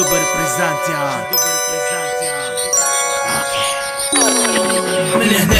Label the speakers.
Speaker 1: dober prezentacija. Okay.